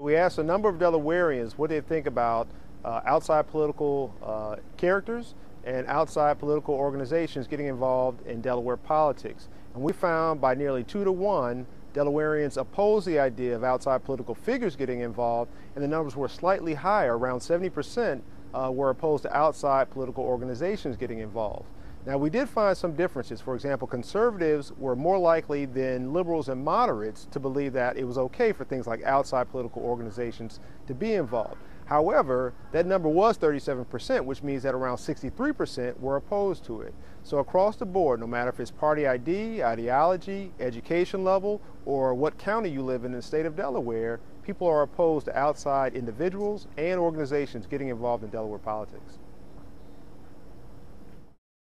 We asked a number of Delawareans what they think about uh, outside political uh, characters and outside political organizations getting involved in Delaware politics. And we found by nearly two to one, Delawareans oppose the idea of outside political figures getting involved, and the numbers were slightly higher, around 70% uh, were opposed to outside political organizations getting involved. Now, we did find some differences. For example, conservatives were more likely than liberals and moderates to believe that it was okay for things like outside political organizations to be involved. However, that number was 37%, which means that around 63% were opposed to it. So across the board, no matter if it's party ID, ideology, education level, or what county you live in in the state of Delaware, people are opposed to outside individuals and organizations getting involved in Delaware politics.